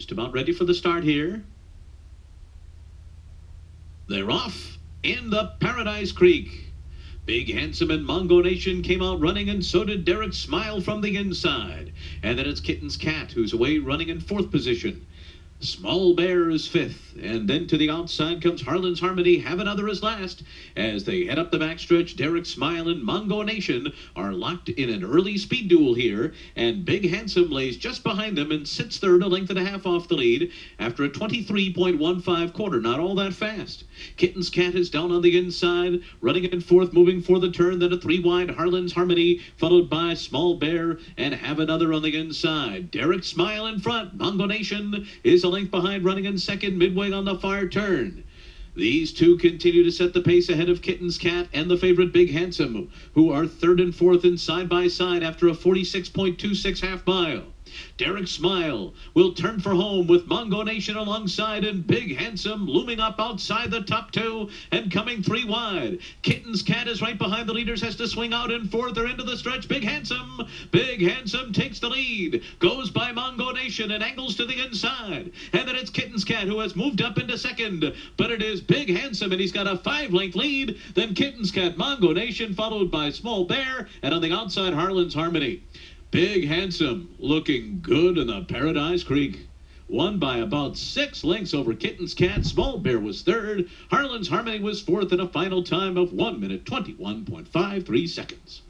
Just about ready for the start here. They're off in the Paradise Creek. Big Handsome and Mongo Nation came out running, and so did Derek Smile from the inside. And then it's Kitten's Cat, who's away running in fourth position. Small Bear is fifth, and then to the outside comes Harlan's Harmony, have another is last. As they head up the backstretch, Derek Smile and Mongo Nation are locked in an early speed duel here, and Big Handsome lays just behind them and sits third, a length and a half off the lead after a 23.15 quarter. Not all that fast. Kitten's Cat is down on the inside, running in fourth, moving for the turn, then a three wide Harlan's Harmony, followed by Small Bear and have another on the inside. Derek Smile in front. Mongo Nation is a length behind, running in second, midway on the far turn. These two continue to set the pace ahead of Kitten's Cat and the favorite Big Handsome, who are third and fourth and side by side after a 46.26 half mile. Derek Smile will turn for home with Mongo Nation alongside and Big Handsome looming up outside the top two and coming three wide. Kitten's Cat is right behind the leaders, has to swing out in fourth or into the stretch. Big Handsome, Big Handsome takes the lead, goes by Mongo Nation and angles to the inside. And then it's Kitten's Cat who has moved up into second, but it is Big Handsome and he's got a five length lead. Then Kitten's Cat, Mongo Nation, followed by Small Bear, and on the outside, Harlan's Harmony. Big Handsome looking good in the Paradise Creek. Won by about six lengths over Kitten's Cat. Small Bear was third. Harlan's Harmony was fourth in a final time of 1 minute 21.53 seconds.